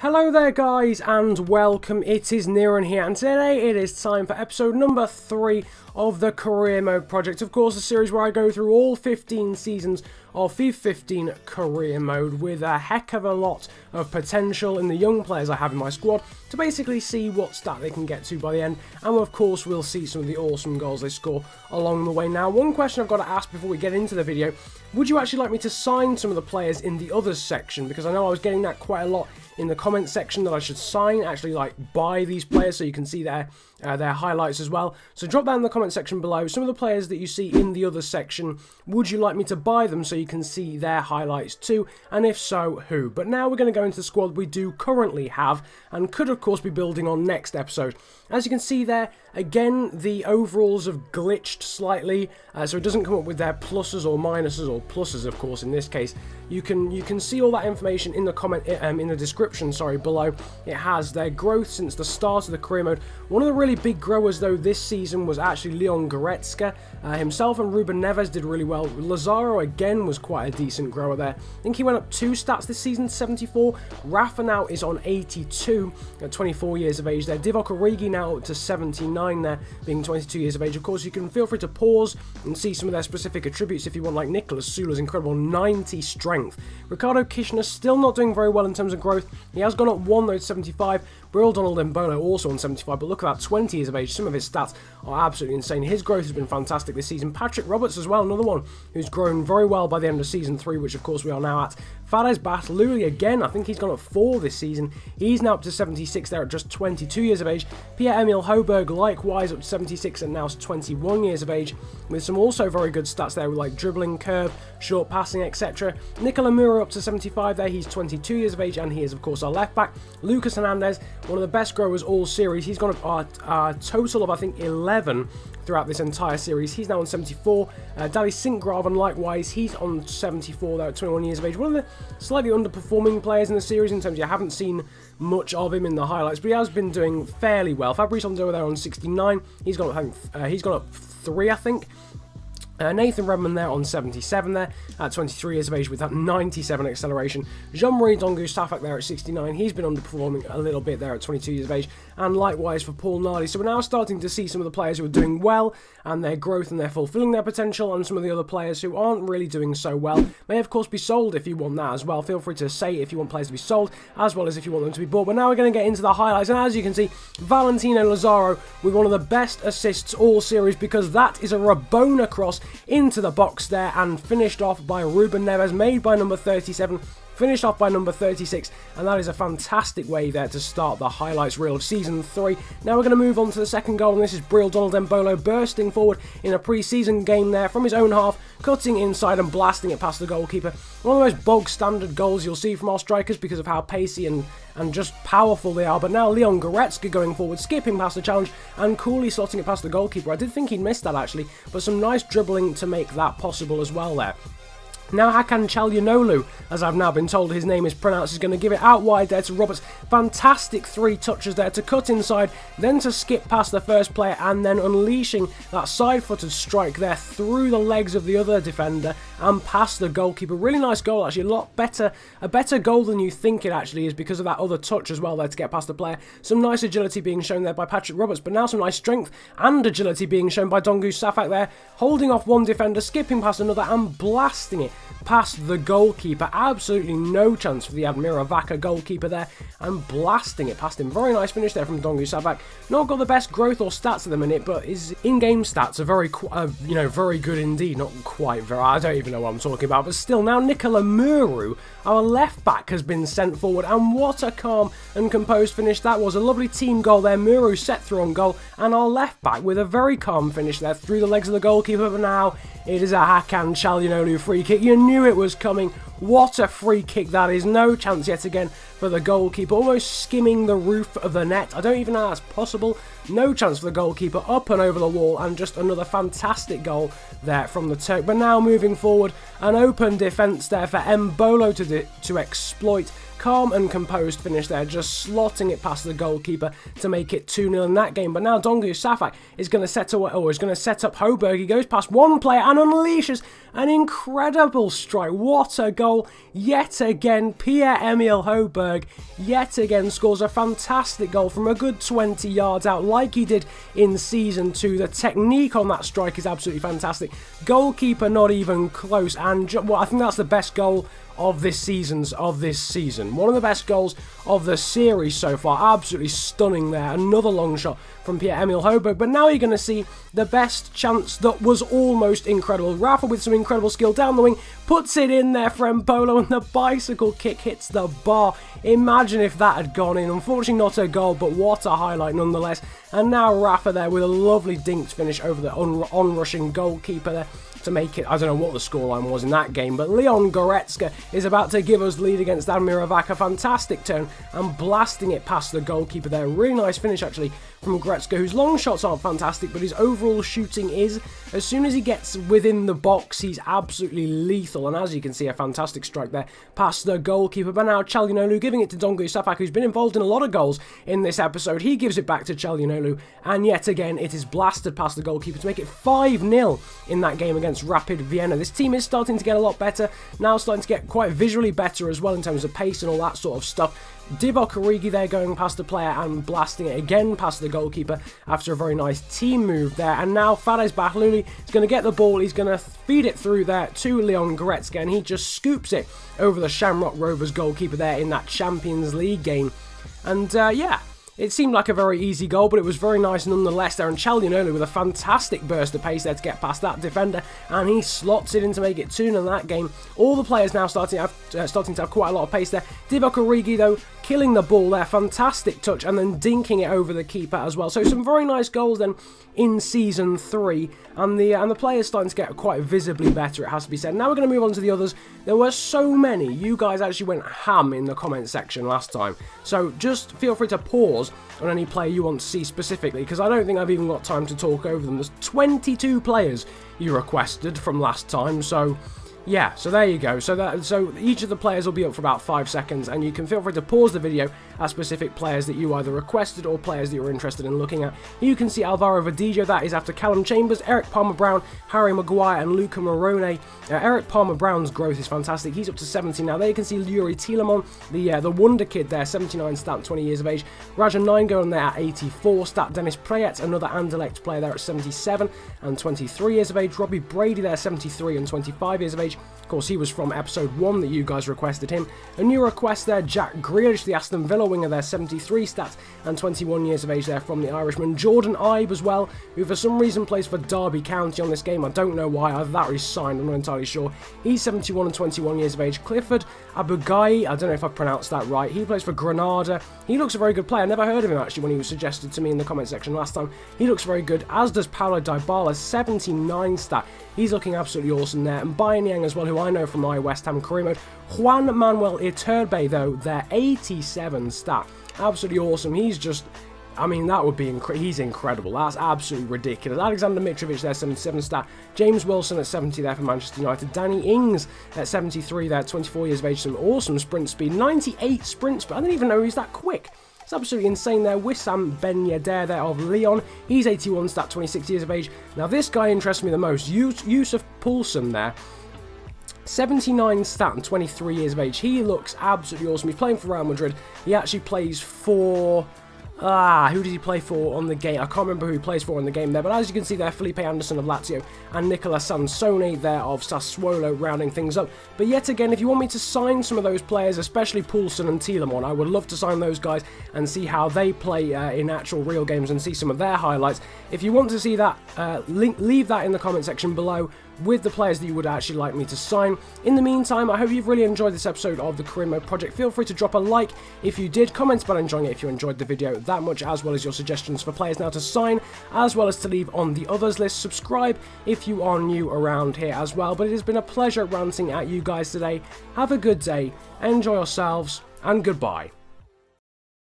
Hello there guys and welcome, it is Niran here and today it is time for episode number 3 of the Career Mode Project. Of course a series where I go through all 15 seasons of FIFA 15 Career Mode with a heck of a lot of potential in the young players I have in my squad to basically see what stat they can get to by the end and of course we'll see some of the awesome goals they score along the way. Now one question I've got to ask before we get into the video, would you actually like me to sign some of the players in the others section because I know I was getting that quite a lot in the comment section that I should sign, actually like buy these players so you can see their uh, their highlights as well. So drop down in the comment section below some of the players that you see in the other section. Would you like me to buy them so you can see their highlights too? And if so, who? But now we're going to go into the squad we do currently have and could of course be building on next episode. As you can see there, again the overalls have glitched slightly uh, so it doesn't come up with their pluses or minuses or pluses of course in this case. You can you can see all that information in the comment um, in the description sorry below. It has their growth since the start of the career mode. One of the really big growers though this season was actually Leon Goretzka. Uh, himself and Ruben Neves did really well. Lazaro again was quite a decent grower there. I think he went up two stats this season, 74. Rafa now is on 82 at 24 years of age there. Divock Origi now up to 79 there, being 22 years of age. Of course, you can feel free to pause and see some of their specific attributes if you want, like Nicholas Sule's incredible 90 strength. Ricardo Kishna still not doing very well in terms of growth. He has gone up one though to 75. Breel Donald Embolo also on 75, but look at that, 20 years of age. Some of his stats are absolutely insane. His growth has been fantastic this season. Patrick Roberts as well, another one who's grown very well by the end of season 3, which of course we are now at. Fares Bahlouli again, I think he's gone up 4 this season. He's now up to 76 there at just 22 years of age. Pierre-Emile Hojbjerg likewise up to 76 and now 21 years of age, with some also very good stats there with like dribbling, curve, short passing, etc. Nicola Murru up to 75 there, he's 22 years of age and he is of course our left back. Lucas Hernandez, one of the best growers all series, he's gone up uh, a, total of I think 11 throughout this entire series. He's now on 74. Uh, Daley Sinkgraven, likewise, he's on 74 there at 21 years of age. One of the slightly underperforming players in the series in terms of you haven't seen much of him in the highlights, but he has been doing fairly well. Fabrice Ondoa there on 69. He's gone up, uh, he's gone up three, I think. Uh, Nathan Redmond there on 77 there, at 23 years of age with that 97 acceleration. Jean-Marie Dongu Safak there at 69, he's been underperforming a little bit there at 22 years of age, and likewise for Paul Nardi. So we're now starting to see some of the players who are doing well, and their growth and they're fulfilling their potential, and some of the other players who aren't really doing so well may of course be sold if you want that as well. Feel free to say if you want players to be sold, as well as if you want them to be bought. But now we're going to get into the highlights, and as you can see, Valentino Lazaro with one of the best assists all series, because that is a Rabona cross into the box there and finished off by Ruben Neves, made by number 37 finished off by number 36, and that is a fantastic way there to start the highlights reel of Season 3. Now we're going to move on to the second goal, and this is Breel Donald Embolo bursting forward in a pre-season game there from his own half, cutting inside and blasting it past the goalkeeper. One of the most bog standard goals you'll see from our strikers because of how pacey and, and just powerful they are. But now Leon Goretzka going forward, skipping past the challenge and coolly slotting it past the goalkeeper. I did think he'd missed that actually, but some nice dribbling to make that possible as well there. Now Hakan Calhanoglu, as I've now been told his name is pronounced, is going to give it out wide there to Roberts. Fantastic three touches there to cut inside, then to skip past the first player and then unleashing that side-footed strike there through the legs of the other defender and past the goalkeeper. Really nice goal actually, a lot better, a better goal than you think it actually is because of that other touch as well there to get past the player. Some nice agility being shown there by Patrick Roberts, but now some nice strength and agility being shown by Dongu Safak there, holding off one defender, skipping past another and blasting it past the goalkeeper. Absolutely no chance for the Admira Wacker goalkeeper there and blasting it past him. Very nice finish there from Dongu Safak. Not got the best growth or stats at the minute, but his in-game stats are very, uh, you know, very good indeed. Not quite very, I don't even know what I'm talking about, but still now Nicola Murru, our left back, has been sent forward and what a calm and composed finish that was. A lovely team goal there. Murru set through on goal and our left back with a very calm finish there through the legs of the goalkeeper, but now it is a Hakan Calhanoglu free kick. You knew it was coming. What a free kick that is. No chance yet again for the goalkeeper. Almost skimming the roof of the net. I don't even know how that's possible. No chance for the goalkeeper. Up and over the wall. And just another fantastic goal there from the Turk. But now moving forward. An open defence there for Embolo to, to exploit calm and composed finish there, just slotting it past the goalkeeper to make it 2-0 in that game. But now Dongu Safak is going to set away, or is going to set up Hojbjerg. He goes past one player and unleashes an incredible strike. What a goal! Yet again, Pierre-Emile Hojbjerg yet again scores a fantastic goal from a good 20 yards out, like he did in Season 2. The technique on that strike is absolutely fantastic. Goalkeeper not even close, and well, I think that's the best goal of this season's of this season. One of the best goals of the series so far. Absolutely stunning there. Another long shot from Pierre-Emile Hojbjerg. But now you're going to see the best chance that was almost incredible. Rafa with some incredible skill down the wing puts it in there for Embolo and the bicycle kick hits the bar. Imagine if that had gone in. Unfortunately not a goal, but what a highlight nonetheless. And now Rafa there with a lovely dinked finish over the on-rushing goalkeeper there to make it. I don't know what the scoreline was in that game, but Leon Goretzka is about to give us lead against Admirovac. A fantastic turn and blasting it past the goalkeeper there. Really nice finish actually from Goretzka, whose long shots aren't fantastic, but his overall shooting is. As soon as he gets within the box, he's absolutely lethal. And as you can see, a fantastic strike there past the goalkeeper. But now Calhanoglu giving it to Dongu Safak, who's been involved in a lot of goals in this episode. He gives it back to Calhanoglu, and yet again, it is blasted past the goalkeeper to make it 5-0 in that game against Rapid Vienna. This team is starting to get a lot better, now starting to get quite visually better as well in terms of pace and all that sort of stuff. Divock Origi there going past the player and blasting it again past the goalkeeper after a very nice team move there. And now Fares Bahlouli is going to get the ball. He's going to feed it through there to Leon Goretzka and he just scoops it over the Shamrock Rovers goalkeeper there in that Champions League game. And uh, yeah, it seemed like a very easy goal, but it was very nice nonetheless there. And Calhanoglu with a fantastic burst of pace there to get past that defender, and he slots it in to make it 2 in that game. All the players now starting to have, uh, starting to have quite a lot of pace there. Divock Origi, though, killing the ball there, fantastic touch, and then dinking it over the keeper as well. So some very nice goals then in Season 3, and the, and the players starting to get quite visibly better, it has to be said. Now we're going to move on to the others. There were so many. You guys actually went ham in the comment section last time, so just feel free to pause on any player you want to see specifically, because I don't think I've even got time to talk over them. There's 22 players you requested from last time, so yeah, so there you go. So that so each of the players will be up for about five seconds, and you can feel free to pause the video at specific players that you either requested or players that you're interested in looking at. You can see Alvaro Verdejo, that is after Callum Chambers, Eric Palmer-Brown, Harry Maguire, and Luca Marrone. Uh, Eric Palmer-Brown's growth is fantastic. He's up to 70 now. There you can see Youri Tielemans, the uh, the wonder kid there, 79 stat, 20 years of age. Radja Nainggolan there at 84 stat. Dennis Praet, another Anderlecht player there at 77 and 23 years of age. Robbie Brady there, 73 and 25 years of age. Of course, he was from episode 1 that you guys requested him. A new request there, Jack Grealish, the Aston Villa winger there, 73 stats and 21 years of age there from the Irishman. Jordan Ibe as well, who for some reason plays for Derby County on this game. I don't know why, either that or he's signed, I'm not entirely sure. He's 71 and 21 years of age. Clifford Abugai, I don't know if I pronounced that right. He plays for Granada. He looks a very good player. I never heard of him actually when he was suggested to me in the comment section last time. He looks very good, as does Paulo Dybala, 79 stat. He's looking absolutely awesome there. And Bayern As well, who I know from my West Ham career mode. Juan Manuel Iturbe, though, their 87 stat. Absolutely awesome. He's just I mean, that would be inc he's incredible. That's absolutely ridiculous. Alexander Mitrovic there, 77 stat. James Wilson at 70 there for Manchester United. Danny Ings at 73 there, 24 years of age. Some awesome sprint speed. 98 sprint speed. I didn't even know he's that quick. It's absolutely insane there. Wissam Ben Yedder there of Lyon. He's 81 stat, 26 years of age. Now, this guy interests me the most. Yussuf Poulsen there. 79 stat and 23 years of age. He looks absolutely awesome. He's playing for Real Madrid. He actually plays for Ah, who did he play for on the game? I can't remember who he plays for on the game there, but as you can see there, Felipe Anderson of Lazio and Nicola Sansone there of Sassuolo rounding things up. But yet again, if you want me to sign some of those players, especially Poulsen and Tielemans, I would love to sign those guys and see how they play uh, in actual real games and see some of their highlights. If you want to see that, uh, link, leave that in the comment section below with the players that you would actually like me to sign. In the meantime, I hope you've really enjoyed this episode of the Career Mode Project. Feel free to drop a like if you did, comment about enjoying it if you enjoyed the video that much, as well as your suggestions for players now to sign, as well as to leave on the others list. Subscribe if you are new around here as well. But it has been a pleasure ranting at you guys today. Have a good day, enjoy yourselves, and goodbye.